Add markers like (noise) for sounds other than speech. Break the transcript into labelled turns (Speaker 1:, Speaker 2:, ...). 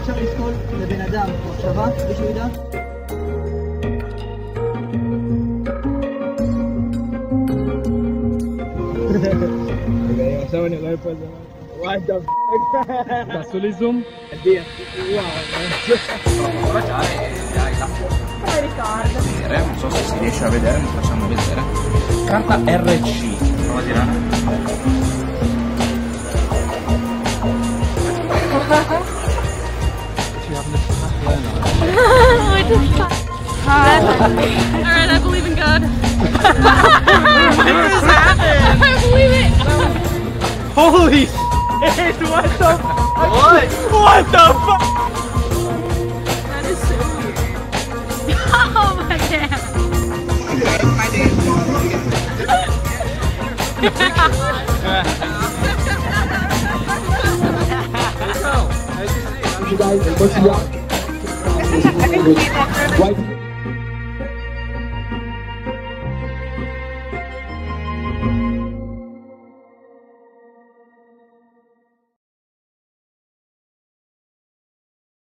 Speaker 1: אפשר לסקול
Speaker 2: לבן אדם מחשבה, מישהו ידע? עכשיו אני רואה פה
Speaker 3: איזה... וואי, דה פאק. תעשו לי
Speaker 4: זום. אדיר. וואו. Ricardo. Era, non so se si riesce a vedere, non facciamo vedere. Carta RC. Prova a tirare.
Speaker 1: what the alright I believe in God I believe it
Speaker 3: Holy shit! What the fuck? What? What the fuck?
Speaker 1: that is so weird (laughs) oh my god
Speaker 5: you guys, what's White